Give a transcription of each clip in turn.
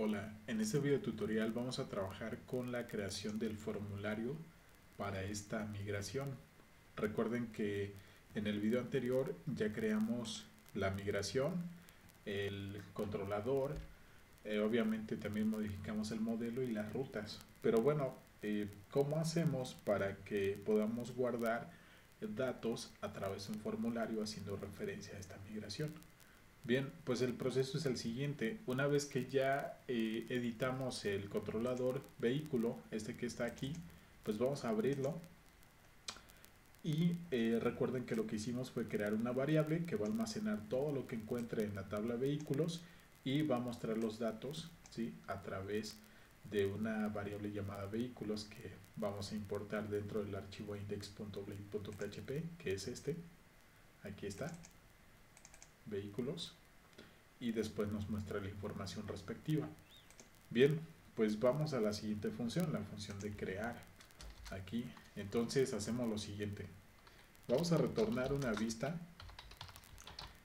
Hola, en este video tutorial vamos a trabajar con la creación del formulario para esta migración. Recuerden que en el video anterior ya creamos la migración, el controlador, eh, obviamente también modificamos el modelo y las rutas. Pero bueno, eh, ¿cómo hacemos para que podamos guardar datos a través de un formulario haciendo referencia a esta migración? Bien, pues el proceso es el siguiente. Una vez que ya eh, editamos el controlador vehículo, este que está aquí, pues vamos a abrirlo. Y eh, recuerden que lo que hicimos fue crear una variable que va a almacenar todo lo que encuentre en la tabla vehículos y va a mostrar los datos ¿sí? a través de una variable llamada vehículos que vamos a importar dentro del archivo index.blade.php que es este. Aquí está vehículos y después nos muestra la información respectiva. Bien, pues vamos a la siguiente función, la función de crear. Aquí, entonces hacemos lo siguiente. Vamos a retornar una vista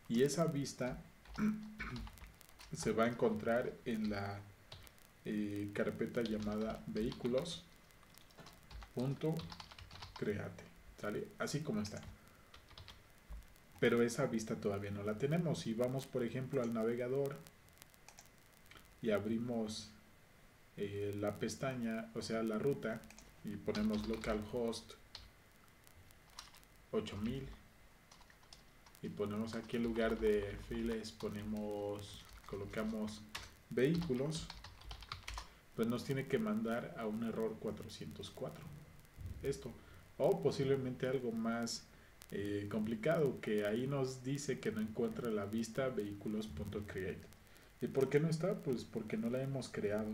y esa vista se va a encontrar en la eh, carpeta llamada vehículos punto create ¿sale? así como está pero esa vista todavía no la tenemos. Si vamos, por ejemplo, al navegador y abrimos eh, la pestaña, o sea, la ruta, y ponemos localhost 8000 y ponemos aquí en lugar de files ponemos colocamos vehículos pues nos tiene que mandar a un error 404 esto o posiblemente algo más eh, complicado que ahí nos dice que no encuentra la vista vehículos.create. ¿Y por qué no está? Pues porque no la hemos creado.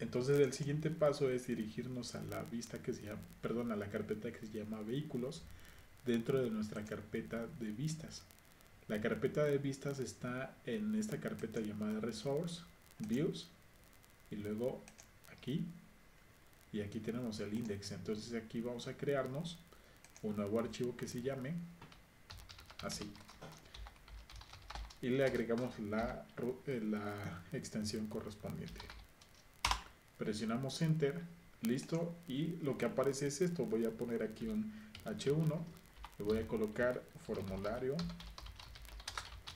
Entonces el siguiente paso es dirigirnos a la vista que se llama, perdón, a la carpeta que se llama vehículos dentro de nuestra carpeta de vistas. La carpeta de vistas está en esta carpeta llamada resource, views y luego aquí y aquí tenemos el index. Entonces aquí vamos a crearnos un nuevo archivo que se llame así. Y le agregamos la, eh, la extensión correspondiente. Presionamos enter listo y lo que aparece es esto. Voy a poner aquí un h1 y voy a colocar formulario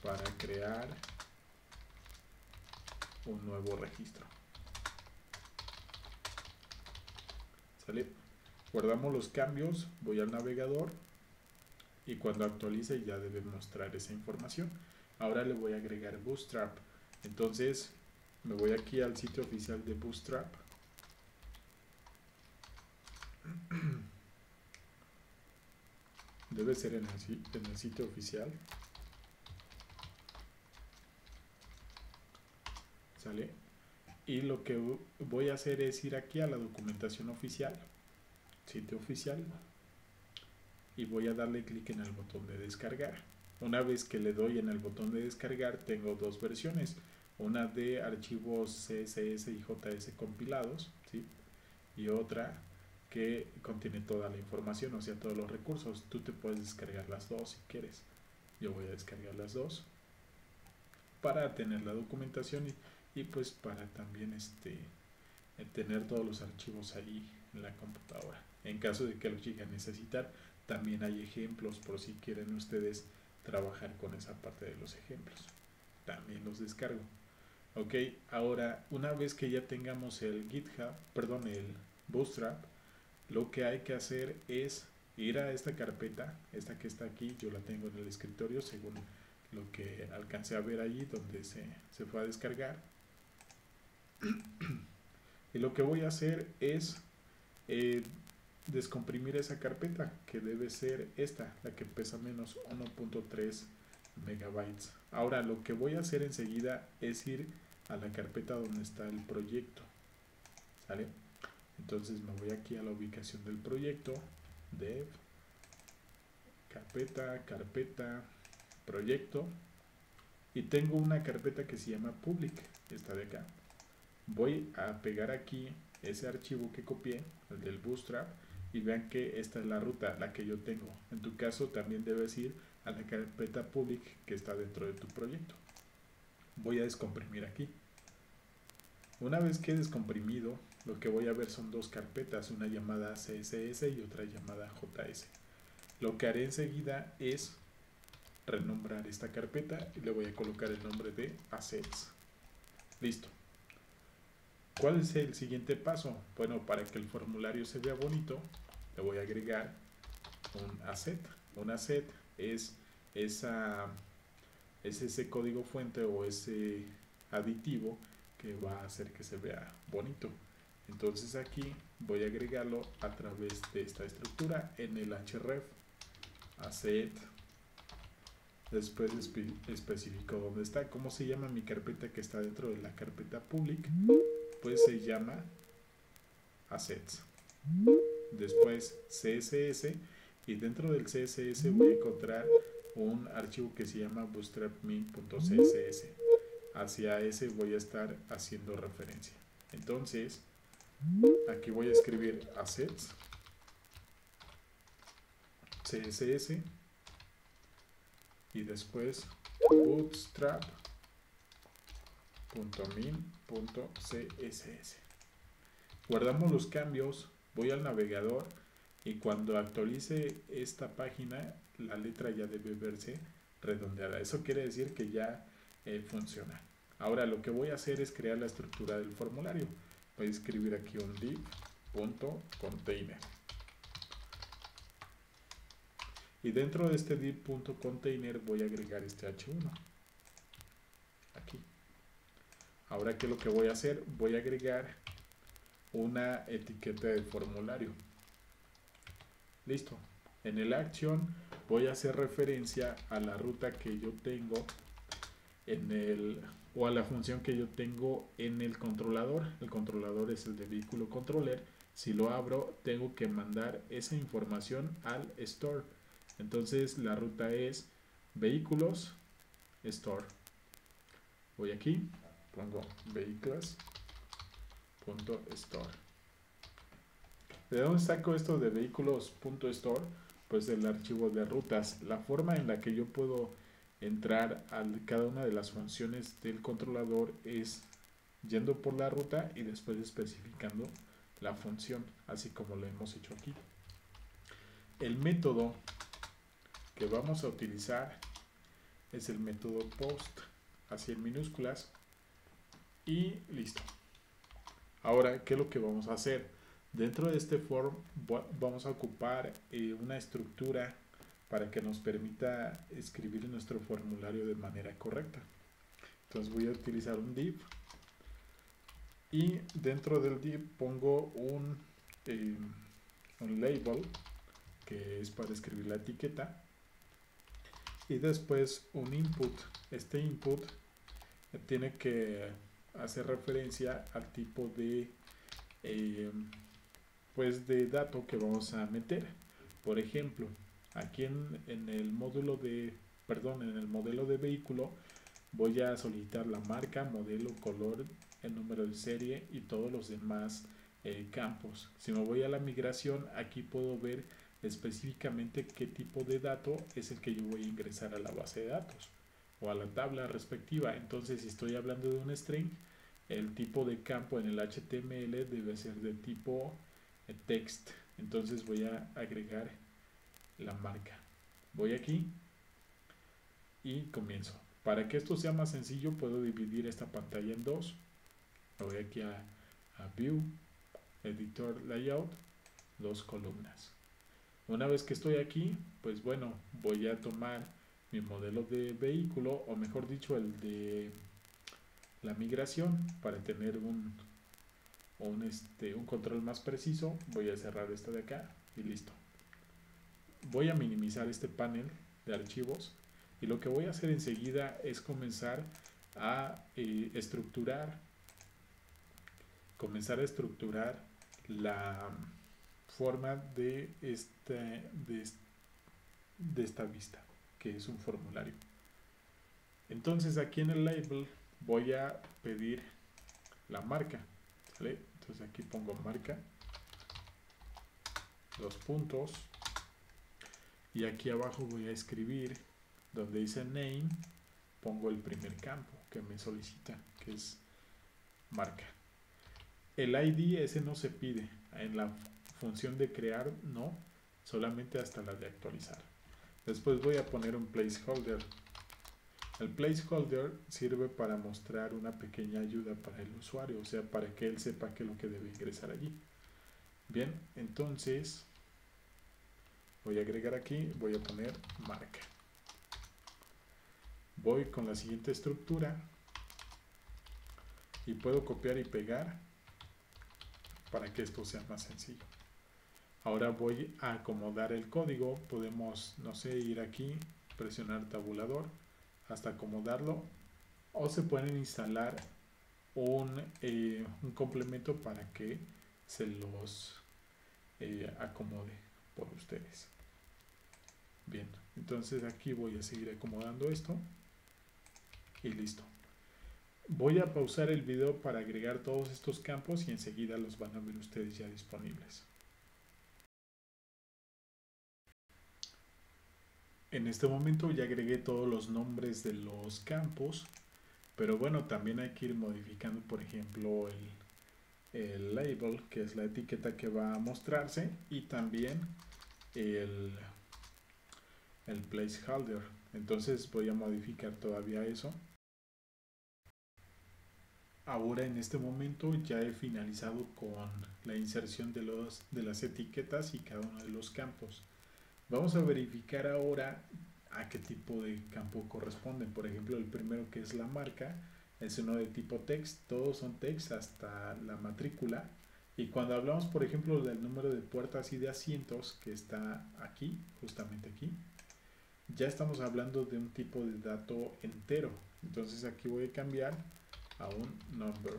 para crear un nuevo registro. Sale Guardamos los cambios, voy al navegador y cuando actualice ya debe mostrar esa información. Ahora le voy a agregar Bootstrap. Entonces me voy aquí al sitio oficial de Bootstrap. Debe ser en el, sitio oficial. ¿Sale? Y lo que voy a hacer es ir aquí a la documentación oficial sitio oficial y voy a darle clic en el botón de descargar. Una vez que le doy en el botón de descargar tengo dos versiones, una de archivos CSS y JS compilados ¿sí? y otra que contiene toda la información, o sea, todos los recursos. Tú te puedes descargar las dos si quieres. Yo voy a descargar las dos para tener la documentación y, y pues para también este, tener todos los archivos ahí en la computadora. En caso de que lo lleguen a necesitar, también hay ejemplos por si quieren ustedes trabajar con esa parte de los ejemplos. También los descargo. Ok, ahora una vez que ya tengamos el GitHub, perdón, el Bootstrap, lo que hay que hacer es ir a esta carpeta, esta que está aquí, yo la tengo en el escritorio según lo que alcancé a ver allí donde se, se fue a descargar. y lo que voy a hacer es eh, descomprimir esa carpeta que debe ser esta la que pesa menos 1.3 megabytes ahora lo que voy a hacer enseguida es ir a la carpeta donde está el proyecto ¿sale? entonces me voy aquí a la ubicación del proyecto dev carpeta carpeta proyecto y tengo una carpeta que se llama public esta de acá voy a pegar aquí ese archivo que copié el del bootstrap y vean que esta es la ruta, la que yo tengo. En tu caso también debes ir a la carpeta public que está dentro de tu proyecto. Voy a descomprimir aquí. Una vez que he descomprimido, lo que voy a ver son dos carpetas, una llamada CSS y otra llamada JS. Lo que haré enseguida es renombrar esta carpeta y le voy a colocar el nombre de assets. Listo. ¿Cuál es el siguiente paso? Bueno, para que el formulario se vea bonito, le voy a agregar un asset. Un asset es, esa, es ese código fuente o ese aditivo que va a hacer que se vea bonito. Entonces aquí voy a agregarlo a través de esta estructura en el href asset después especifico dónde está cómo se llama mi carpeta que está dentro de la carpeta public pues se llama assets. Después css y dentro del css voy a encontrar un archivo que se llama bootstrapme.css hacia ese voy a estar haciendo referencia. Entonces aquí voy a escribir assets css y después bootstrap.min.css. Guardamos los cambios, voy al navegador y cuando actualice esta página la letra ya debe verse redondeada. Eso quiere decir que ya eh, funciona. Ahora lo que voy a hacer es crear la estructura del formulario. Voy a escribir aquí un div.container. Y dentro de este div.container voy a agregar este h1. Aquí. Ahora, ¿qué es lo que voy a hacer? Voy a agregar una etiqueta de formulario. Listo. En el action voy a hacer referencia a la ruta que yo tengo en el o a la función que yo tengo en el controlador. El controlador es el de vehículo controller. Si lo abro, tengo que mandar esa información al store. Entonces la ruta es vehículos store. Voy aquí, pongo vehículos.store. ¿De dónde saco esto de vehículos.store? Pues del archivo de rutas. La forma en la que yo puedo entrar a cada una de las funciones del controlador es yendo por la ruta y después especificando la función, así como lo hemos hecho aquí. El método que vamos a utilizar es el método post, así en minúsculas, y listo. Ahora, ¿qué es lo que vamos a hacer? Dentro de este form vamos a ocupar eh, una estructura para que nos permita escribir nuestro formulario de manera correcta. Entonces voy a utilizar un div y dentro del div pongo un, eh, un label que es para escribir la etiqueta y después un input. Este input tiene que hacer referencia al tipo de eh, pues de dato que vamos a meter. Por ejemplo, aquí en, en, el módulo de perdón en el modelo de vehículo voy a solicitar la marca, modelo, color, el número de serie y todos los demás eh, campos. Si me voy a la migración, aquí puedo ver específicamente qué tipo de dato es el que yo voy a ingresar a la base de datos o a la tabla respectiva. Entonces, si estoy hablando de un string, el tipo de campo en el HTML debe ser de tipo eh, text. Entonces voy a agregar la marca. Voy aquí y comienzo. Para que esto sea más sencillo, puedo dividir esta pantalla en dos. Voy aquí a, a View, Editor Layout, dos columnas. Una vez que estoy aquí, pues bueno, voy a tomar mi modelo de vehículo, o mejor dicho, el de la migración, para tener un, un, este, un control más preciso. Voy a cerrar esto de acá y listo. Voy a minimizar este panel de archivos y lo que voy a hacer enseguida es comenzar a eh, estructurar comenzar a estructurar la forma de, este, de, de esta vista, que es un formulario. Entonces aquí en el label voy a pedir la marca. Entonces aquí pongo marca, dos puntos, y aquí abajo voy a escribir donde dice name, pongo el primer campo que me solicita, que es marca. El ID ese no se pide. En la función de crear no, solamente hasta la de actualizar. Después voy a poner un placeholder. El placeholder sirve para mostrar una pequeña ayuda para el usuario, o sea, para que él sepa qué es lo que debe ingresar allí. Bien, entonces voy a agregar aquí, voy a poner marca. Voy con la siguiente estructura y puedo copiar y pegar para que esto sea más sencillo. Ahora voy a acomodar el código, podemos, no sé, ir aquí, presionar tabulador hasta acomodarlo o se pueden instalar un, eh, un complemento para que se los eh, acomode por ustedes. Bien, entonces aquí voy a seguir acomodando esto y listo. Voy a pausar el video para agregar todos estos campos y enseguida los van a ver ustedes ya disponibles. En este momento ya agregué todos los nombres de los campos, pero bueno, también hay que ir modificando, por ejemplo, el, el label, que es la etiqueta que va a mostrarse, y también el, el placeholder. Entonces voy a modificar todavía eso. Ahora en este momento ya he finalizado con la inserción de, los, de las etiquetas y cada uno de los campos. Vamos a verificar ahora a qué tipo de campo corresponden. Por ejemplo, el primero que es la marca es uno de tipo text. Todos son text hasta la matrícula. Y cuando hablamos, por ejemplo, del número de puertas y de asientos que está aquí, justamente aquí, ya estamos hablando de un tipo de dato entero. Entonces aquí voy a cambiar a un number.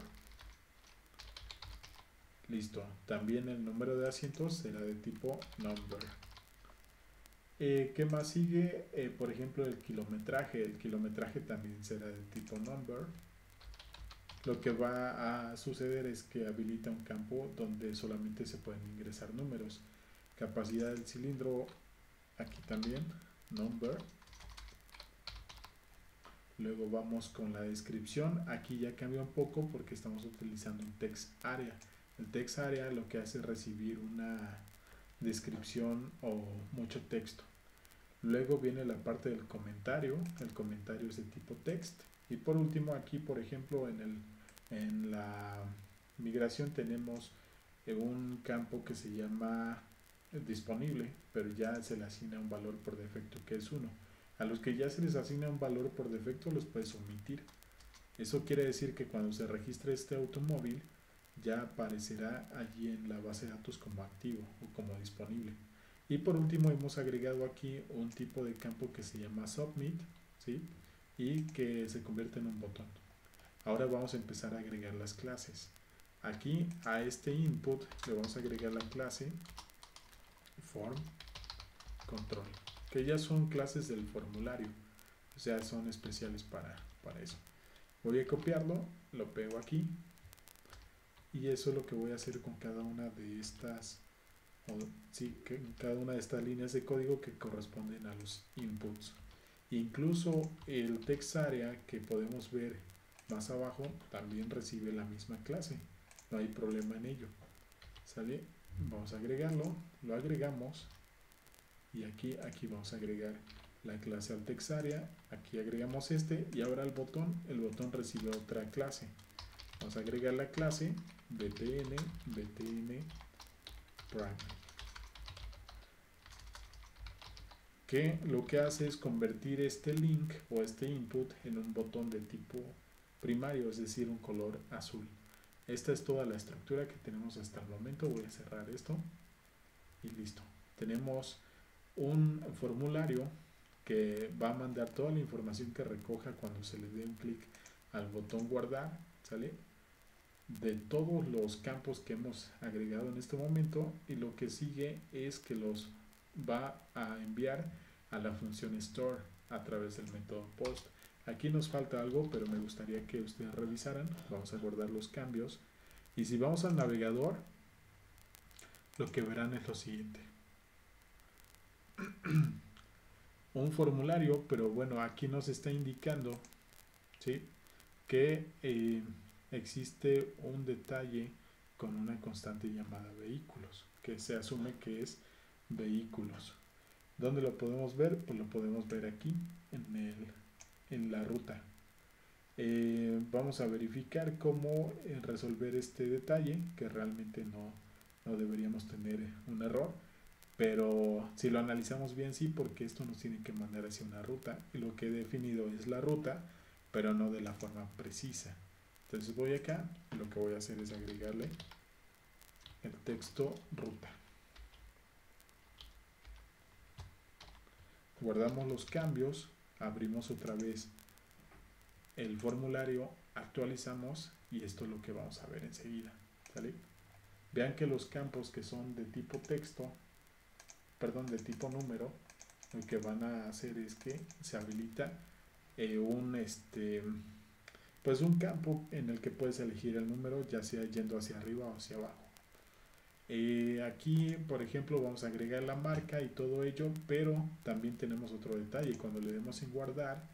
Listo. También el número de asientos será de tipo number. Eh, ¿Qué más sigue? Eh, por ejemplo, el kilometraje. El kilometraje también será de tipo number. Lo que va a suceder es que habilita un campo donde solamente se pueden ingresar números. Capacidad del cilindro, aquí también, number. Luego vamos con la descripción. Aquí ya cambia un poco porque estamos utilizando un text area. El text area lo que hace es recibir una descripción o mucho texto. Luego viene la parte del comentario, el comentario es de tipo text. Y por último aquí, por ejemplo, en, el, en la migración tenemos un campo que se llama disponible, pero ya se le asigna un valor por defecto que es 1. A los que ya se les asigna un valor por defecto los puedes omitir. Eso quiere decir que cuando se registre este automóvil, ya aparecerá allí en la base de datos como activo o como disponible. Y por último hemos agregado aquí un tipo de campo que se llama submit ¿sí? y que se convierte en un botón. Ahora vamos a empezar a agregar las clases. Aquí a este input le vamos a agregar la clase form control, que ya son clases del formulario, o sea, son especiales para, para eso. Voy a copiarlo, lo pego aquí y eso es lo que voy a hacer con cada una de estas o sí, que cada una de estas líneas de código que corresponden a los inputs. Incluso el text area que podemos ver más abajo también recibe la misma clase. No hay problema en ello. Sale vamos a agregarlo lo agregamos y aquí aquí vamos a agregar la clase al text area. Aquí agregamos este y ahora el botón el botón recibe otra clase. Vamos a agregar la clase btn btn prime. Que lo que hace es convertir este link o este input en un botón de tipo primario es decir un color azul. Esta es toda la estructura que tenemos hasta el momento. Voy a cerrar esto y listo. Tenemos un formulario que va a mandar toda la información que recoja cuando se le dé un clic al botón guardar sale de todos los campos que hemos agregado en este momento y lo que sigue es que los va a enviar a la función store a través del método post. Aquí nos falta algo pero me gustaría que ustedes revisaran. Vamos a guardar los cambios. Y si vamos al navegador lo que verán es lo siguiente. Un formulario pero bueno aquí nos está indicando ¿sí? que eh, existe un detalle con una constante llamada vehículos, que se asume que es vehículos. ¿Dónde lo podemos ver? Pues lo podemos ver aquí en, el, en la ruta. Eh, vamos a verificar cómo eh, resolver este detalle, que realmente no, no deberíamos tener un error. Pero si lo analizamos bien, sí, porque esto nos tiene que mandar hacia una ruta. Y lo que he definido es la ruta, pero no de la forma precisa. Entonces voy acá lo que voy a hacer es agregarle el texto ruta. Guardamos los cambios, abrimos otra vez el formulario, actualizamos y esto es lo que vamos a ver enseguida. Vean que los campos que son de tipo texto, perdón, de tipo número, lo que van a hacer es que se habilita eh, un este pues un campo en el que puedes elegir el número ya sea yendo hacia arriba o hacia abajo. Eh, aquí por ejemplo vamos a agregar la marca y todo ello pero también tenemos otro detalle. Cuando le demos en guardar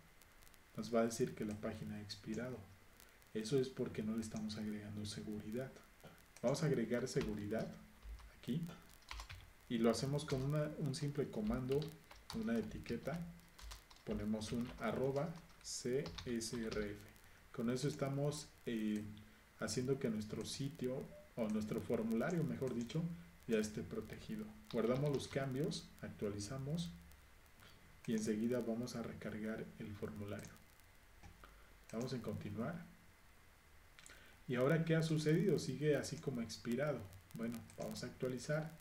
nos va a decir que la página ha expirado. Eso es porque no le estamos agregando seguridad. Vamos a agregar seguridad aquí y lo hacemos con un simple comando una etiqueta. Ponemos un arroba csrf con eso estamos eh, haciendo que nuestro sitio o nuestro formulario, mejor dicho, ya esté protegido. Guardamos los cambios, actualizamos y enseguida vamos a recargar el formulario. Vamos a continuar. ¿Y ahora qué ha sucedido? Sigue así como expirado. Bueno, vamos a actualizar.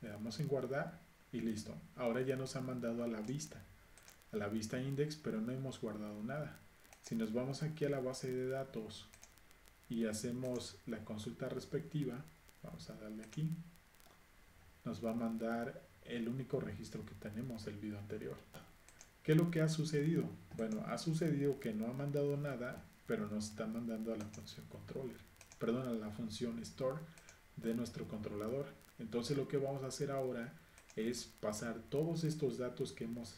Le damos en guardar y listo. Ahora ya nos ha mandado a la vista. A la vista index, pero no hemos guardado nada. Si nos vamos aquí a la base de datos y hacemos la consulta respectiva, vamos a darle aquí, nos va a mandar el único registro que tenemos del video anterior. ¿Qué es lo que ha sucedido? Bueno, ha sucedido que no ha mandado nada, pero nos está mandando a la función controller, perdón, a la función store de nuestro controlador. Entonces lo que vamos a hacer ahora es pasar todos estos datos que hemos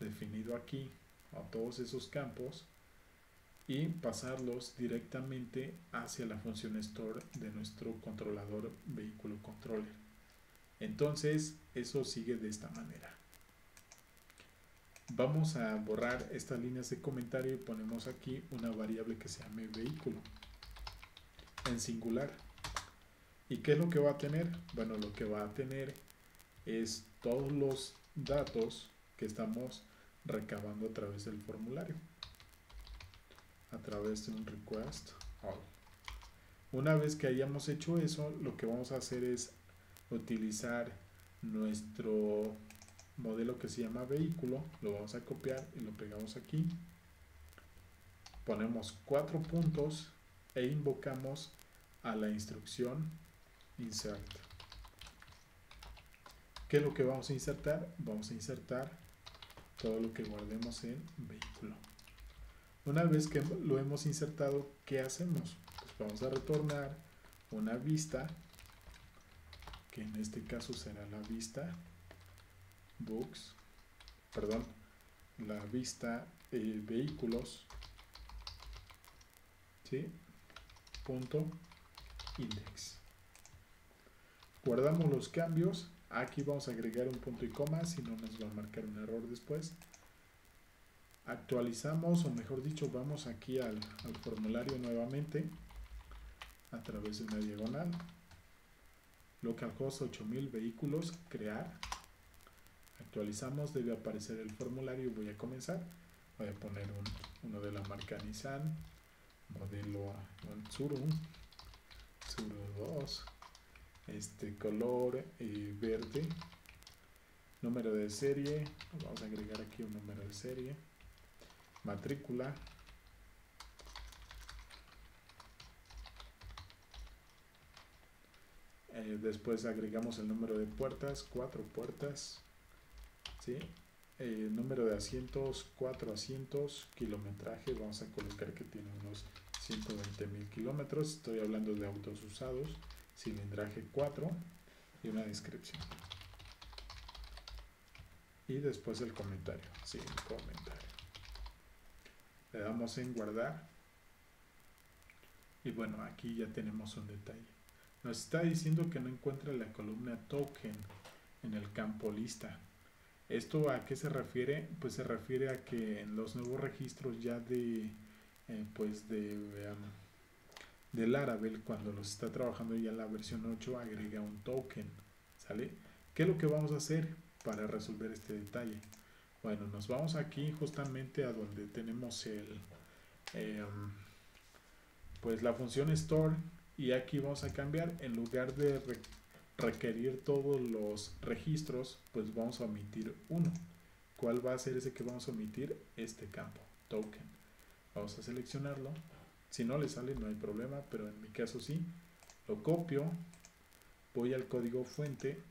definido aquí a todos esos campos y pasarlos directamente hacia la función store de nuestro controlador vehículo controller. Entonces, eso sigue de esta manera. Vamos a borrar estas líneas de comentario y ponemos aquí una variable que se llame vehículo en singular. ¿Y qué es lo que va a tener? Bueno, lo que va a tener es todos los datos que estamos recabando a través del formulario a través de un request all. Una vez que hayamos hecho eso, lo que vamos a hacer es utilizar nuestro modelo que se llama vehículo, lo vamos a copiar y lo pegamos aquí. Ponemos cuatro puntos e invocamos a la instrucción insert. ¿Qué es lo que vamos a insertar? Vamos a insertar todo lo que guardemos en vehículo. Una vez que lo hemos insertado, ¿qué hacemos? Pues vamos a retornar una vista, que en este caso será la vista books, perdón, la vista eh, vehículos, ¿sí? Punto index. Guardamos los cambios. Aquí vamos a agregar un punto y coma, si no nos va a marcar un error después actualizamos o mejor dicho vamos aquí al, formulario nuevamente a través de una diagonal. Localhost 8000 vehículos crear. Actualizamos debe aparecer el formulario voy a comenzar. Voy a poner uno de la marca Nissan modelo Tsuru Tsuru 2 este color eh, verde. Número de serie vamos a agregar aquí un número de serie matrícula. Eh, después agregamos el número de puertas cuatro puertas ¿sí? Eh, número de asientos cuatro asientos kilometraje vamos a colocar que tiene unos 120 mil kilómetros estoy hablando de autos usados cilindraje 4 y una descripción. Y después el comentario sí, comentario le damos en guardar Y bueno, aquí ya tenemos un detalle. Nos está diciendo que no encuentra la columna token en el campo lista. ¿Esto a qué se refiere? Pues se refiere a que en los nuevos registros ya de, eh, pues de, de Laravel, cuando los está trabajando ya la versión 8, agrega un token, ¿sale? ¿Qué es lo que vamos a hacer para resolver este detalle? Bueno, nos vamos aquí justamente a donde tenemos el, em, pues la función store y aquí vamos a cambiar en lugar de requerir todos los registros, pues vamos a omitir uno. ¿Cuál va a ser ese que vamos a omitir? Este campo, token. Vamos a seleccionarlo. Si no le sale no hay problema, pero en mi caso sí. Lo copio, voy al código fuente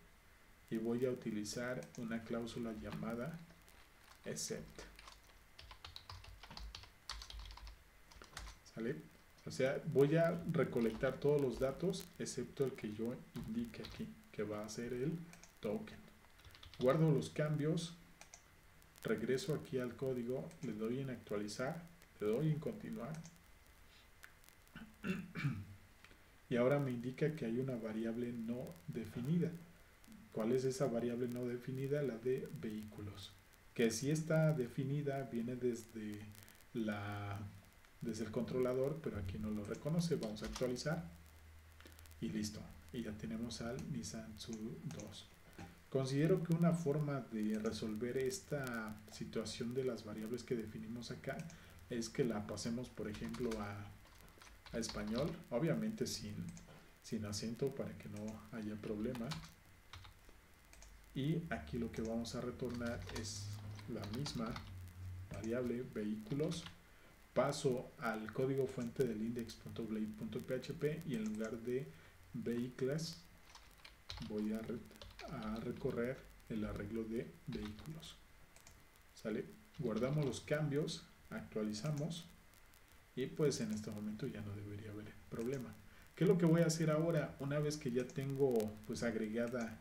y voy a utilizar una cláusula llamada except. ¿Sale? O sea, voy a recolectar todos los datos excepto el que yo indique aquí, que va a ser el token. Guardo los cambios, regreso aquí al código, le doy en actualizar, le doy en continuar. Y ahora me indica que hay una variable no definida. ¿Cuál es esa variable no definida? La de vehículos. Que si está definida viene desde la desde el controlador, pero aquí no lo reconoce. Vamos a actualizar y listo. Y ya tenemos al Nissan Tzu 2. Considero que una forma de resolver esta situación de las variables que definimos acá es que la pasemos, por ejemplo, a, a español, obviamente sin, sin acento para que no haya problema. Y aquí lo que vamos a retornar es la misma variable vehículos paso al código fuente del index.blade.php y en lugar de vehicles voy a, recorrer el arreglo de vehículos. ¿Sale? Guardamos los cambios, actualizamos y pues en este momento ya no debería haber problema. ¿Qué es lo que voy a hacer ahora? Una vez que ya tengo pues agregada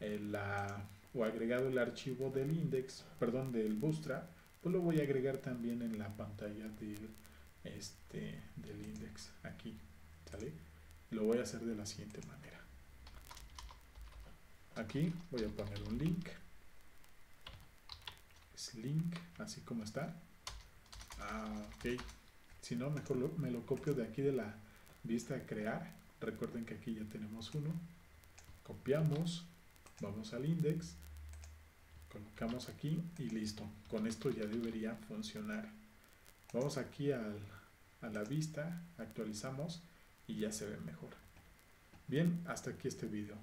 eh, la o agregado el archivo del index, perdón, del bootstrap, pues lo voy a agregar también en la pantalla del, este, del index aquí, ¿sale? Lo voy a hacer de la siguiente manera. Aquí voy a poner un link. Es link, así como está. Ah, ok. Si no, mejor me lo copio de aquí de la vista crear. Recuerden que aquí ya tenemos uno. Copiamos, vamos al index colocamos aquí y listo. Con esto ya debería funcionar. Vamos aquí al, a la vista actualizamos y ya se ve mejor. Bien hasta aquí este video